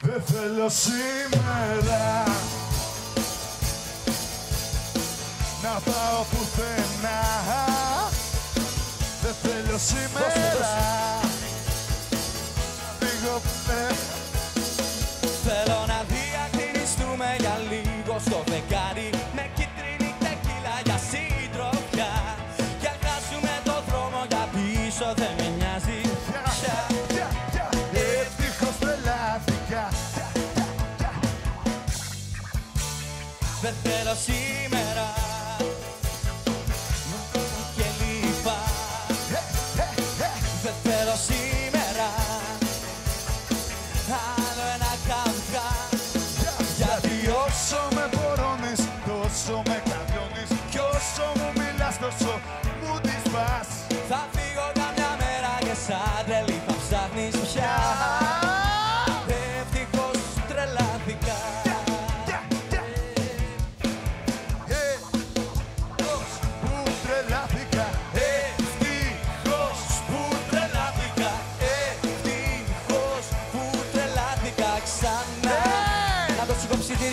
Δεν θέλω σήμερα να πάω πουθενά. Δεν θέλω σήμερα να φύγω πουθενά Θέλω να διακρινιστούμε για λίγο στο φεγγάρι Με κίτρινη τεκίλα για συντροφιά. Και αν χάσουμε το δρόμο για πίσω δεν με Δεν θέλω σήμερα. Και λοιπά Δεν θέλω σήμερα. Άλλο ένα καμπά Γιατί όσο με πορώνεις, τόσο με κρατιώνεις. Κι όσο μου μιλάς, τόσο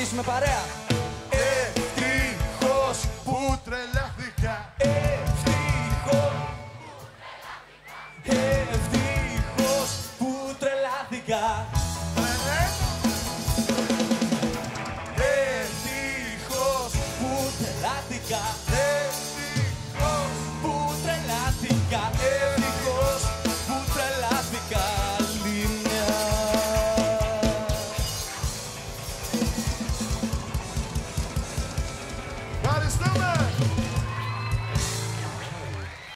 χτίσουμε παρέα. Που τρελάθηκα. Ευτυχώς που τρελάθηκα. Ευτυχώς που τρελάθηκα. Που τρελάθηκα. It's the man.